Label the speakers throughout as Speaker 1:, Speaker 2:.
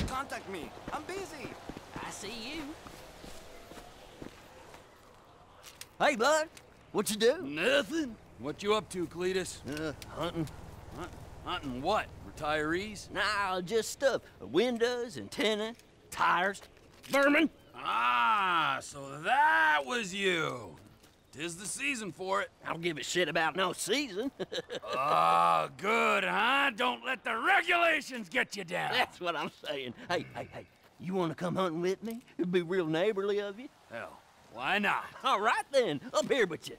Speaker 1: contact me. I'm busy.
Speaker 2: I see you. Hey, bud. What you do?
Speaker 3: Nothing. What you up to, Cletus?
Speaker 2: Uh, hunting.
Speaker 3: Hunt, hunting what? Retirees?
Speaker 2: Nah, just stuff. Windows, antenna, tires, vermin.
Speaker 3: Ah, so that was you. Tis the season for it.
Speaker 2: I don't give a shit about no season.
Speaker 3: Oh, good, huh? Don't let the regulations get you down.
Speaker 2: That's what I'm saying. Hey, hey, hey. You want to come hunting with me? It'd be real neighborly of you.
Speaker 3: Hell, why not?
Speaker 2: All right then. Up here with you.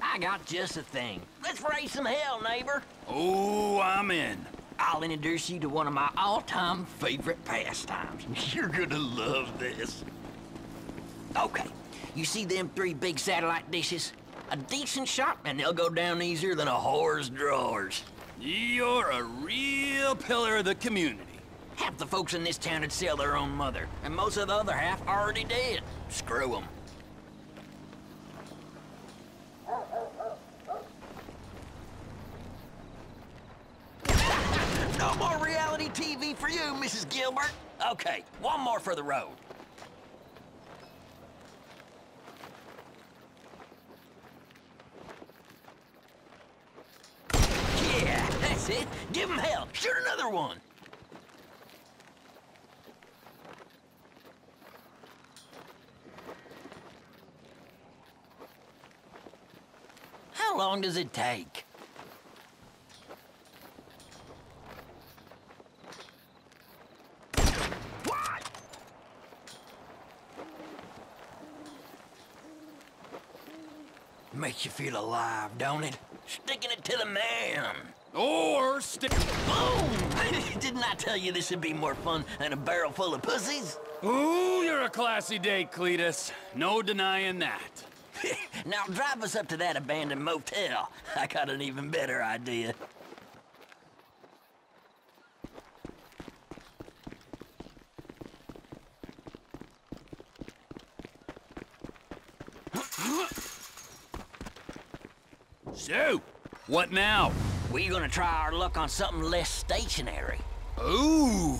Speaker 2: I got just a thing. Let's raise some hell, neighbor.
Speaker 3: Oh, I'm in.
Speaker 2: I'll introduce you to one of my all-time favorite pastimes. You're gonna love this. Okay, you see them three big satellite dishes? A decent shot, and they'll go down easier than a whore's drawers.
Speaker 3: You're a real pillar of the community.
Speaker 2: Half the folks in this town would sell their own mother, and most of the other half already dead. Screw them. No more reality TV for you, Mrs. Gilbert. Okay, one more for the road. Yeah, that's it. Give him hell. Shoot another one. How long does it take? What? Makes you feel alive, don't it? Sticking it to the man.
Speaker 3: Or stick...
Speaker 2: Boom! Didn't I tell you this would be more fun than a barrel full of pussies?
Speaker 3: Ooh, you're a classy date, Cletus. No denying that.
Speaker 2: now drive us up to that abandoned motel. I got an even better idea.
Speaker 3: So, what now?
Speaker 2: We're gonna try our luck on something less stationary.
Speaker 3: Ooh,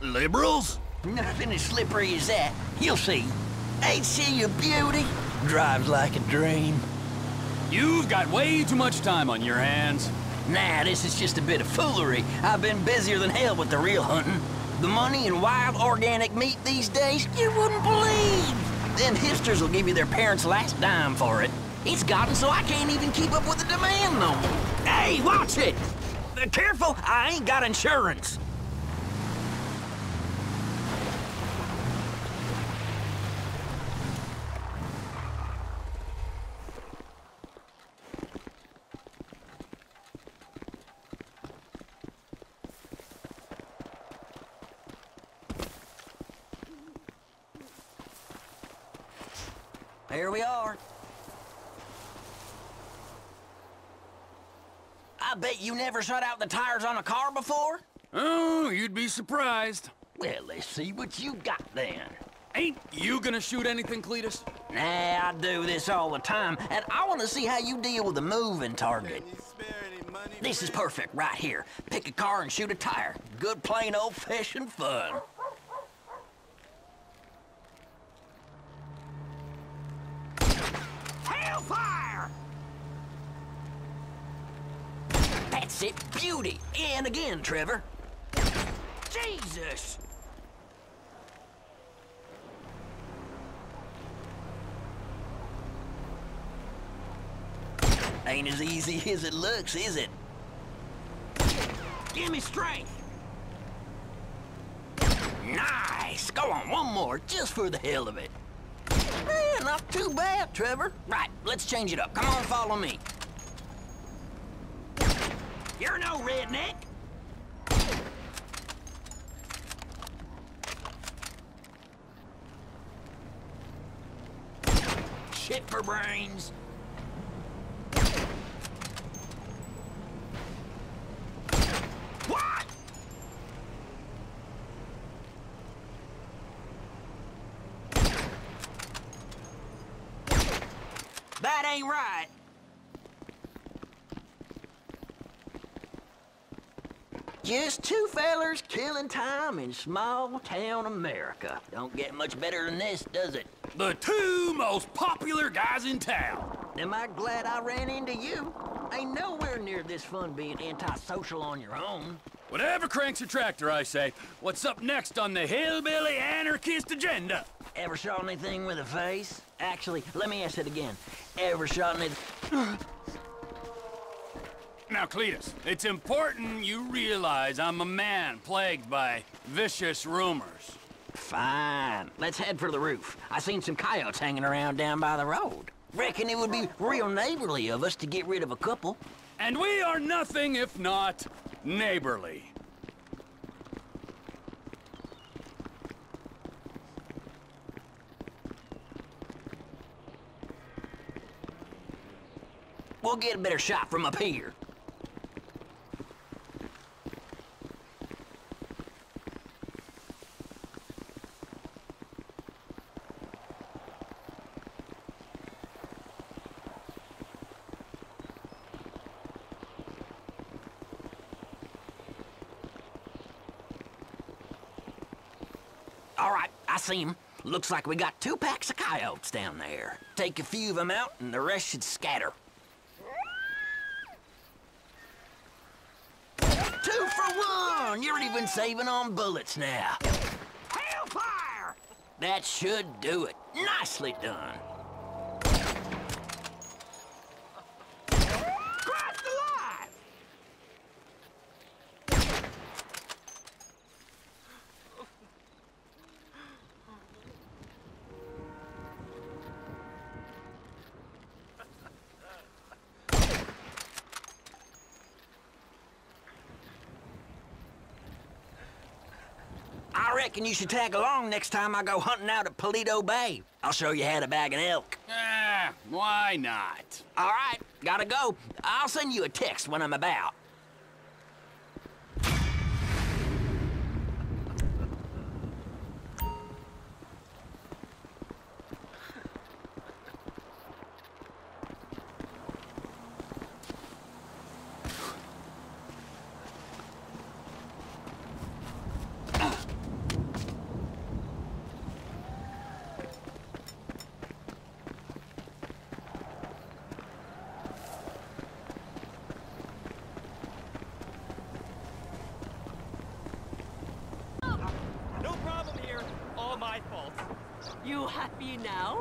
Speaker 3: liberals?
Speaker 2: Nothing as slippery as that. You'll see. Ain't she a beauty? Drives like a dream.
Speaker 3: You've got way too much time on your hands.
Speaker 2: Nah, this is just a bit of foolery. I've been busier than hell with the real hunting. The money in wild organic meat these days, you wouldn't believe. Them hipsters will give you their parents' last dime for it. It's gotten so I can't even keep up with the demand no more. Hey, watch it! Careful, I ain't got insurance. Here we are. I bet you never shut out the tires on a car before?
Speaker 3: Oh, you'd be surprised.
Speaker 2: Well, let's see what you got then.
Speaker 3: Ain't you gonna shoot anything, Cletus?
Speaker 2: Nah, I do this all the time, and I want to see how you deal with a moving target.
Speaker 1: Can you spare any money?
Speaker 2: This is perfect right here. Pick a car and shoot a tire. Good plain old-fashioned fun. Hellfire! That's it, beauty. And again, Trevor. Jesus! Ain't as easy as it looks, is it? Give me strength. Nice. Go on, one more, just for the hell of it. Eh, not too bad, Trevor. Right, let's change it up. Come on, follow me. You're no redneck. Shit for brains. What? That ain't right. Just two fellers killing time in small town America. Don't get much better than this, does it?
Speaker 3: The two most popular guys in town.
Speaker 2: Am I glad I ran into you? Ain't nowhere near this fun being antisocial on your own.
Speaker 3: Whatever cranks your tractor, I say. What's up next on the hillbilly anarchist agenda?
Speaker 2: Ever shot anything with a face? Actually, let me ask it again. Ever shot anything?
Speaker 3: Now, Cletus, it's important you realize I'm a man plagued by vicious rumors.
Speaker 2: Fine. Let's head for the roof. I seen some coyotes hanging around down by the road. Reckon it would be real neighborly of us to get rid of a couple.
Speaker 3: And we are nothing if not neighborly.
Speaker 2: We'll get a better shot from up here. All right, I see him. Looks like we got two packs of coyotes down there. Take a few of them out, and the rest should scatter. Two for one! You're even saving on bullets now. Hellfire! That should do it. Nicely done. Christ alive! I reckon you should tag along next time I go hunting out at Paleto Bay. I'll show you how to bag an elk.
Speaker 3: Ah, why not?
Speaker 2: All right, gotta go. I'll send you a text when I'm about.
Speaker 4: No problem here. All my fault.
Speaker 5: You happy now?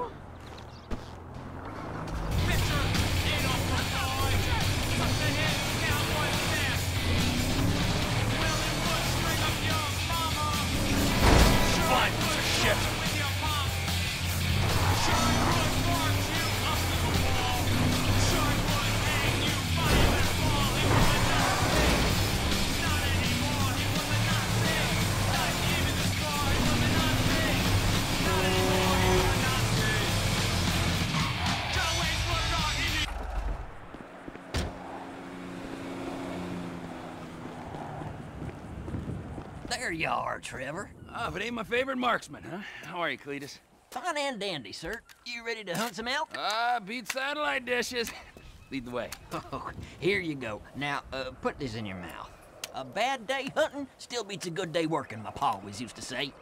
Speaker 2: You are, Trevor.
Speaker 3: Ah, but ain't my favorite marksman, huh? How are you, Cletus?
Speaker 2: Fine and dandy, sir. You ready to hunt some elk?
Speaker 3: Ah, beat satellite dishes. Lead the way.
Speaker 2: Oh, here you go. Now, uh, put this in your mouth. A bad day hunting still beats a good day working, my pa always used to say.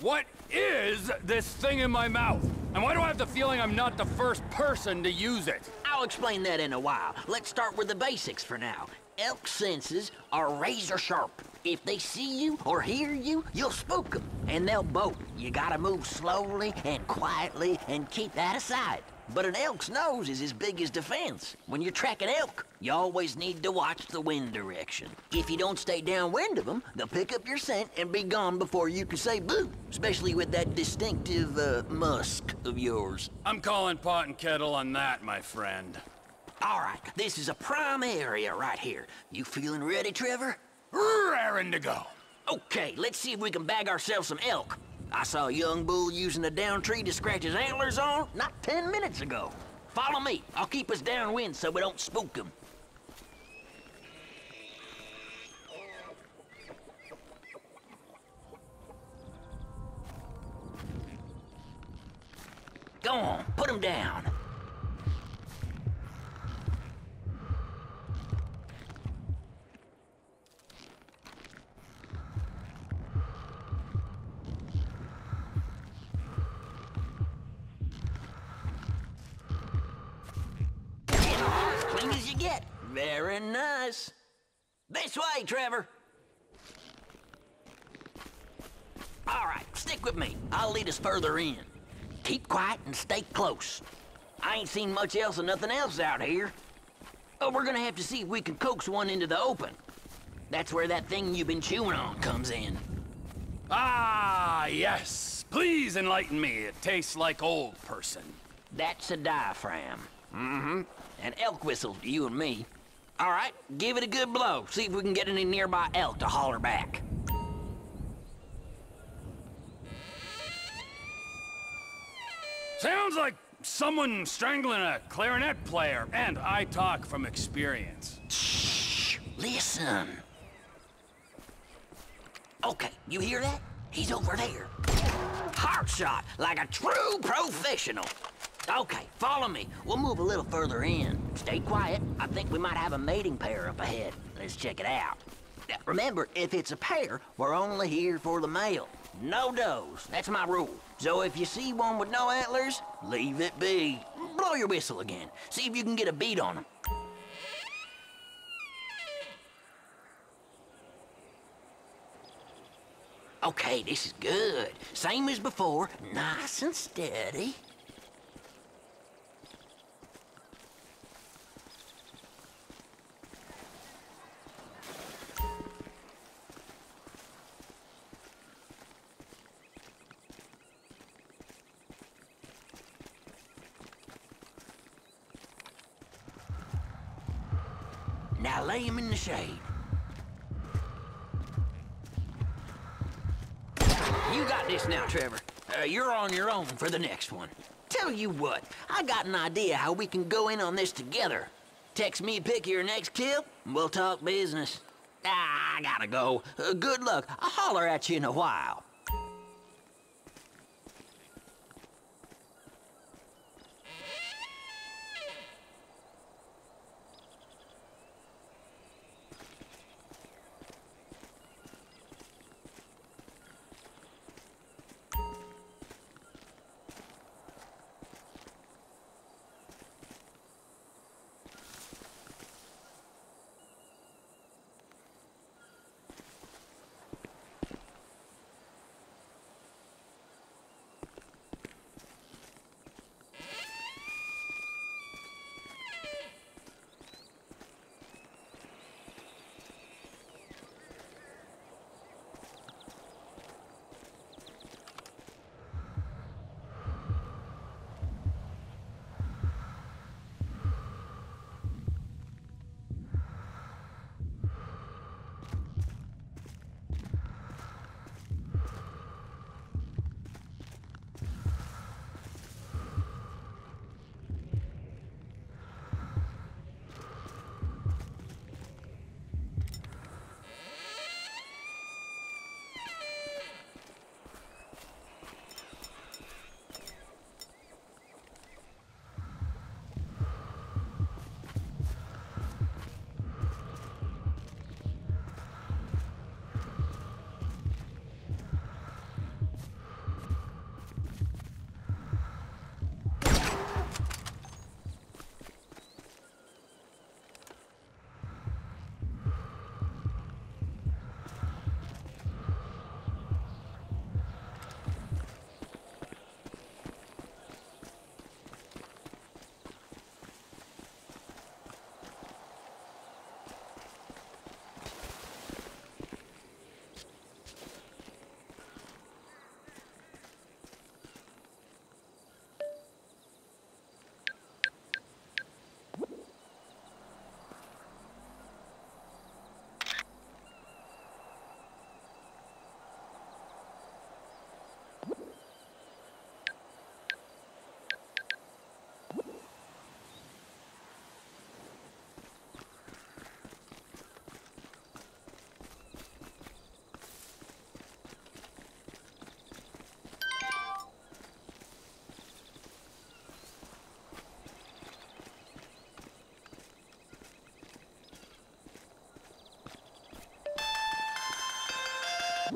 Speaker 3: What is this thing in my mouth? And why do I have the feeling I'm not the first person to use it?
Speaker 2: I'll explain that in a while. Let's start with the basics for now. Elk senses are razor sharp. If they see you or hear you, you'll spook them, and they'll bolt. You gotta move slowly and quietly and keep that aside. But an elk's nose is as big as defense. When you're tracking elk, you always need to watch the wind direction. If you don't stay downwind of them, they'll pick up your scent and be gone before you can say boo, especially with that distinctive uh, musk of yours.
Speaker 3: I'm calling pot and kettle on that, my friend.
Speaker 2: All right, this is a prime area right here. You feeling ready, Trevor?
Speaker 3: Raring to go.
Speaker 2: Okay, let's see if we can bag ourselves some elk. I saw a young bull using a down tree to scratch his antlers on not ten minutes ago. Follow me. I'll keep us downwind so we don't spook them. Go on, put him down. Very nice. This way, Trevor. All right, stick with me. I'll lead us further in. Keep quiet and stay close. I ain't seen much else and nothing else out here. Oh, we're gonna have to see if we can coax one into the open. That's where that thing you've been chewing on comes in.
Speaker 3: Ah, yes. Please enlighten me. It tastes like old person.
Speaker 2: That's a diaphragm. Mm-hmm. An elk whistle to you and me. All right, give it a good blow. See if we can get any nearby elk to holler back.
Speaker 3: Sounds like someone strangling a clarinet player, and I talk from experience.
Speaker 2: Shh, listen. Okay, you hear that? He's over there. Heart shot, like a true professional. Okay, follow me. We'll move a little further in. Stay quiet. I think we might have a mating pair up ahead. Let's check it out. Now, remember, if it's a pair, we're only here for the male. No does. That's my rule. So if you see one with no antlers, leave it be. Blow your whistle again. See if you can get a beat on them. Okay, this is good. Same as before, nice and steady. Now lay him in the shade. You got this now, Trevor. Uh, you're on your own for the next one. Tell you what, I got an idea how we can go in on this together. Text me pick your next kill, and we'll talk business. Ah, I gotta go. Uh, good luck. I'll holler at you in a while.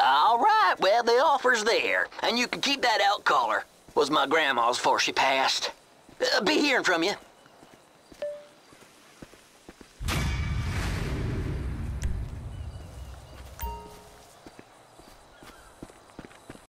Speaker 2: All right, well, the offer's there. And you can keep that elk collar. Was my grandma's before she passed. Uh, be hearing from you.